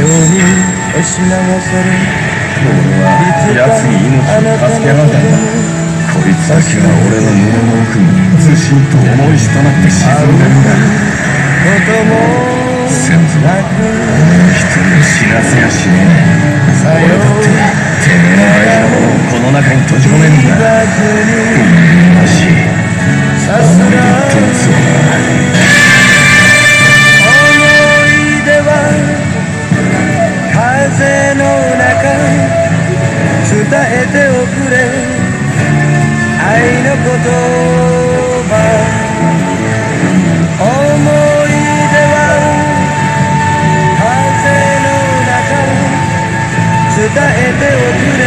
世に押し流され俺は奴に命を助けられたんだこいつだけは俺の胸の奥にずしんと重い石となって沈んでる。んだ先祖は一人を死なせやしねえ俺だっててめえの大事なものをこの中に閉じ込める。んだ運命らしい思い出ってやつはえておくれ。愛の言葉。思い出は風の中伝えておくれ。